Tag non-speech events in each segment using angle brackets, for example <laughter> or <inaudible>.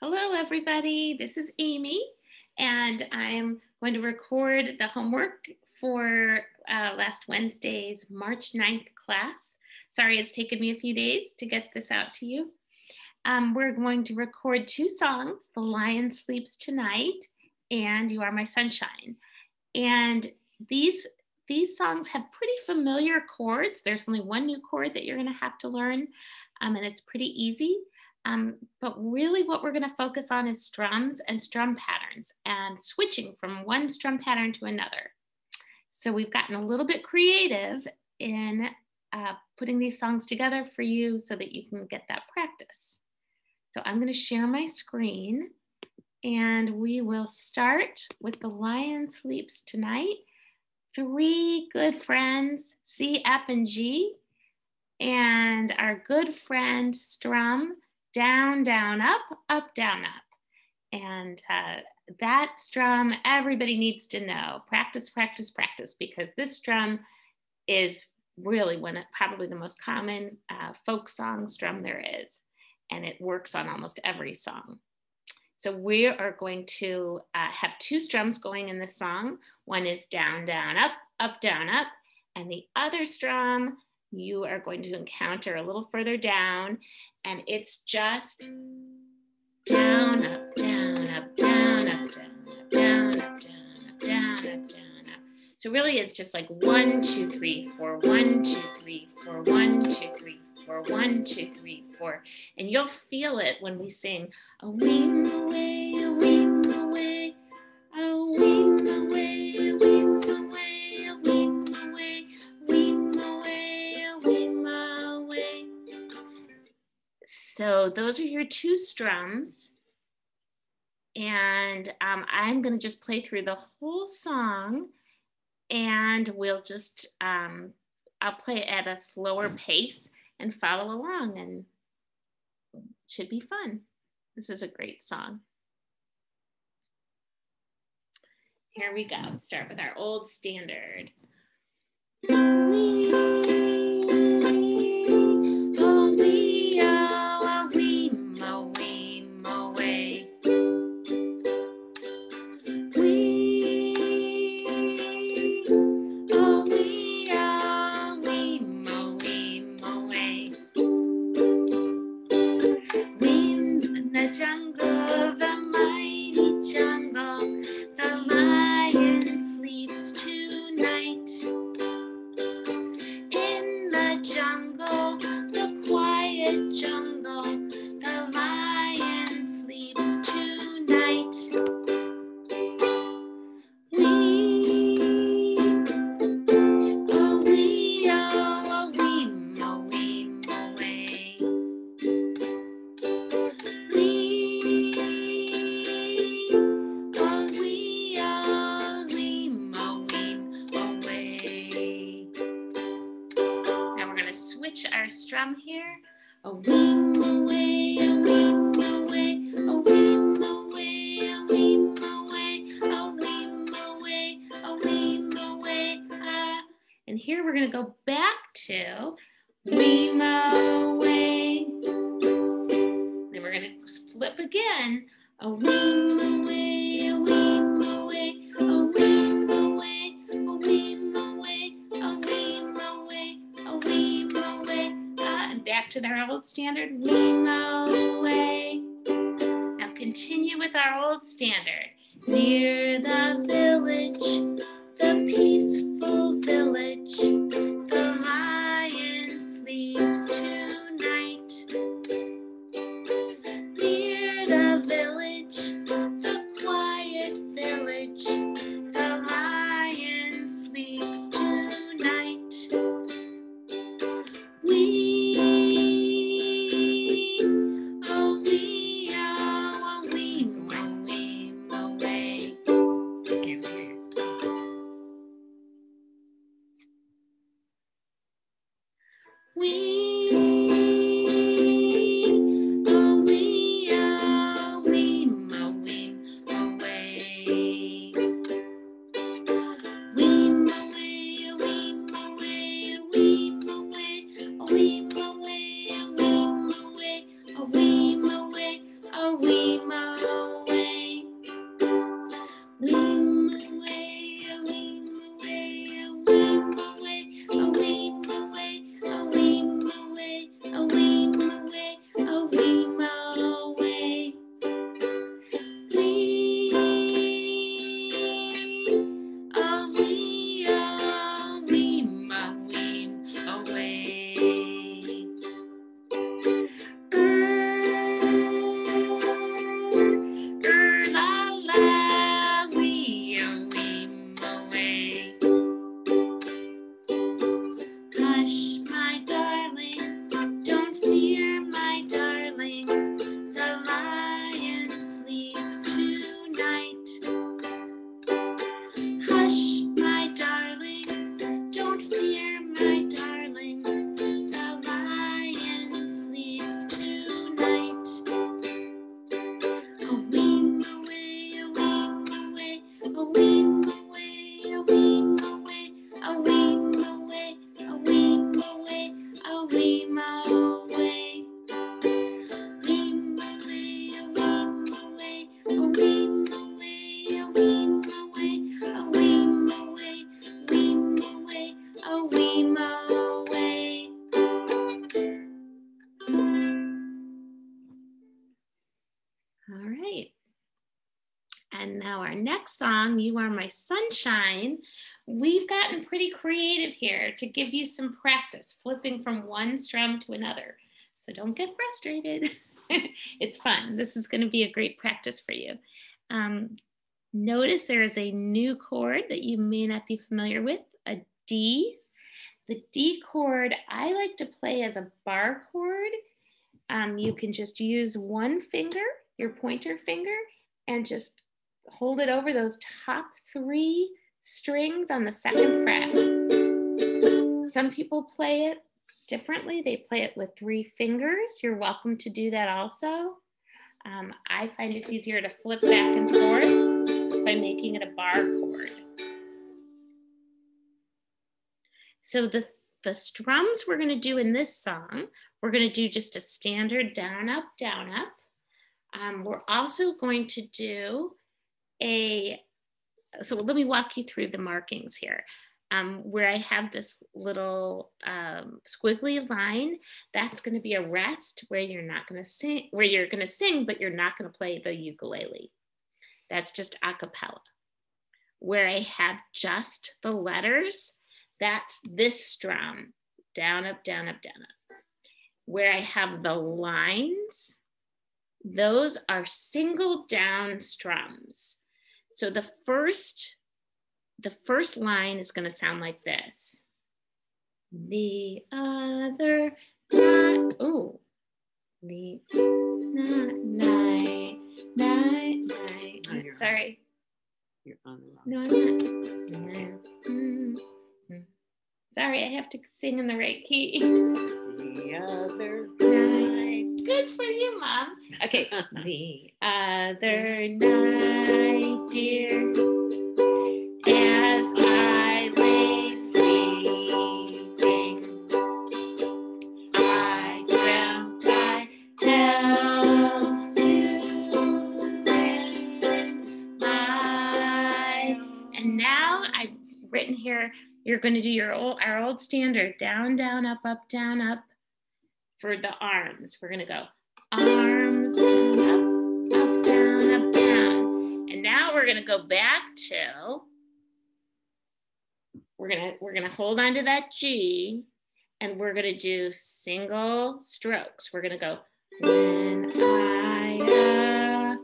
Hello, everybody. This is Amy, and I'm going to record the homework for uh, last Wednesday's March 9th class. Sorry, it's taken me a few days to get this out to you. Um, we're going to record two songs, The Lion Sleeps Tonight and You Are My Sunshine. And these, these songs have pretty familiar chords. There's only one new chord that you're gonna have to learn, um, and it's pretty easy. Um, but really what we're gonna focus on is strums and strum patterns and switching from one strum pattern to another. So we've gotten a little bit creative in uh, putting these songs together for you so that you can get that practice. So I'm gonna share my screen and we will start with The Lion Sleeps Tonight. Three good friends, C, F, and G, and our good friend Strum down, down, up, up, down, up. And uh, that strum, everybody needs to know. Practice, practice, practice, because this strum is really one of probably the most common uh, folk song strum there is. And it works on almost every song. So we are going to uh, have two strums going in the song. One is down, down, up, up, down, up. And the other strum you are going to encounter a little further down and it's just down, up, down, up, down, up, down, up, down, up, down, up, down, up, down, up. So really it's just like one, two, three, four, one, two, three, four, one, two, three, four, one, two, three, four. And you'll feel it when we sing a wimoweh, So those are your two strums. And um, I'm gonna just play through the whole song and we'll just, um, I'll play it at a slower pace and follow along and should be fun. This is a great song. Here we go. Start with our old standard. Going to go back to wimoweh. Then we're going to flip again. A wimoweh, a wimoweh, a wing away, a wimoweh, a wimoweh, a wimoweh. Uh, and back to their old standard, wimoweh. Now continue with our old standard. Near the village, the peaceful village, now our next song, You Are My Sunshine. We've gotten pretty creative here to give you some practice, flipping from one strum to another. So don't get frustrated. <laughs> it's fun. This is going to be a great practice for you. Um, notice there is a new chord that you may not be familiar with, a D. The D chord I like to play as a bar chord. Um, you can just use one finger, your pointer finger, and just hold it over those top three strings on the second fret. Some people play it differently. They play it with three fingers. You're welcome to do that also. Um, I find it's easier to flip back and forth by making it a bar chord. So the, the strums we're gonna do in this song, we're gonna do just a standard down, up, down, up. Um, we're also going to do a, so let me walk you through the markings here. Um, where I have this little um, squiggly line, that's going to be a rest where you're not going to sing, where you're going to sing, but you're not going to play the ukulele. That's just a cappella. Where I have just the letters, that's this strum, down, up, down, up, down, up. Where I have the lines, those are single down strums. So the first, the first line is gonna sound like this. The other night, oh, the night, night, night. No, you're Sorry. You're on the wrong. No, I'm not. Mm-hmm. Sorry, I have to sing in the right key. The other <laughs> Night. Good for you, Mom. Okay. <laughs> the other night, dear, as I lay sleeping, I dreamt I held you in my. And now I've written here, you're going to do your old, our old standard down, down, up, up, down, up for the arms. We're going to go arms, up, up, down, up, down. And now we're going to go back to, we're going to, we're to hold on to that G and we're going to do single strokes. We're going to go when I, uh,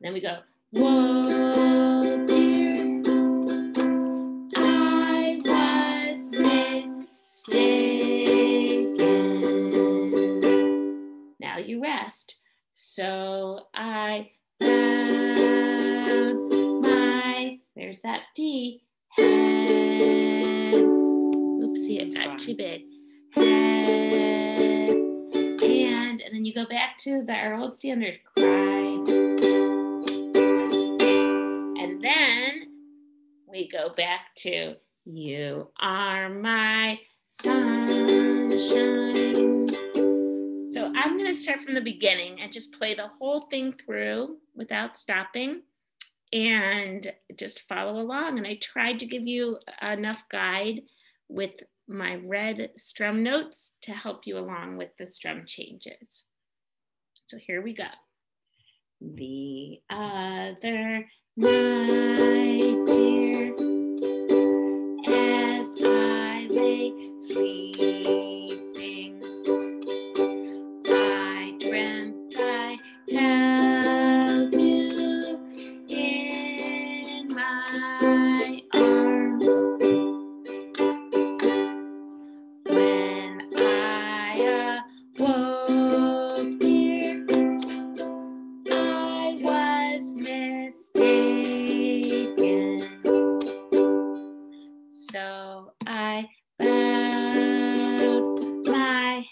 then we go, whoa, So I found my, there's that D, head. Oopsie, it got too big. Head, and, and then you go back to the, our old standard, cried. And then we go back to you are my sunshine. I'm going to start from the beginning and just play the whole thing through without stopping and just follow along. And I tried to give you enough guide with my red strum notes to help you along with the strum changes. So here we go. The other night, dear, as I lay sleeping,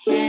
head.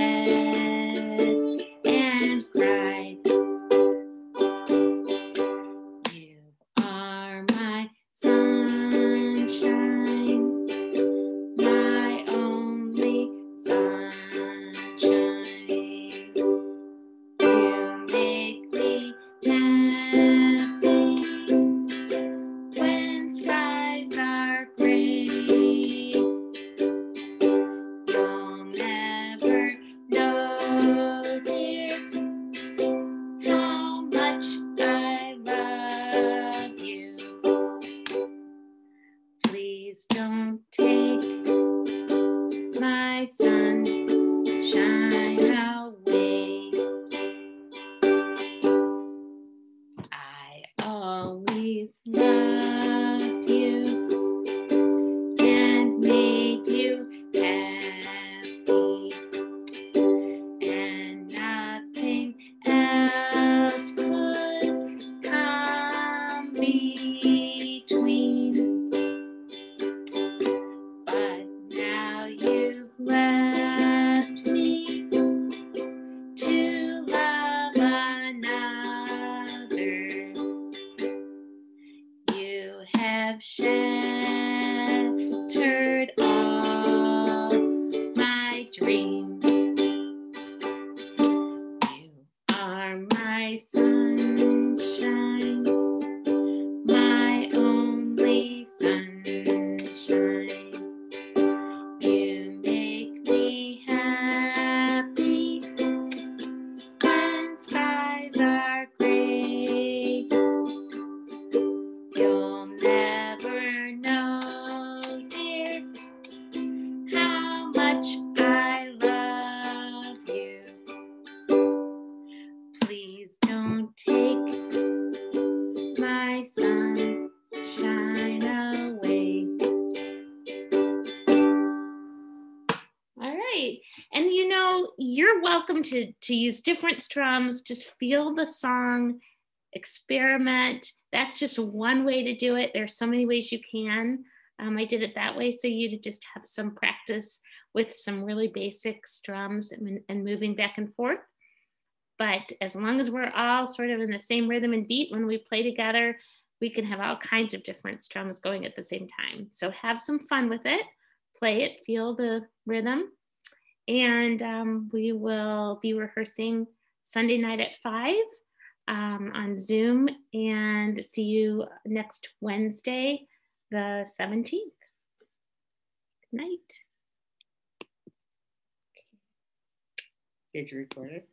night. Shattered And you know, you're welcome to, to use different strums. Just feel the song, experiment. That's just one way to do it. There's so many ways you can. Um, I did it that way so you to just have some practice with some really basic strums and, and moving back and forth. But as long as we're all sort of in the same rhythm and beat when we play together, we can have all kinds of different strums going at the same time. So have some fun with it, play it, feel the rhythm. And um, we will be rehearsing Sunday night at five um, on Zoom and see you next Wednesday, the 17th. Good night. Did you record it?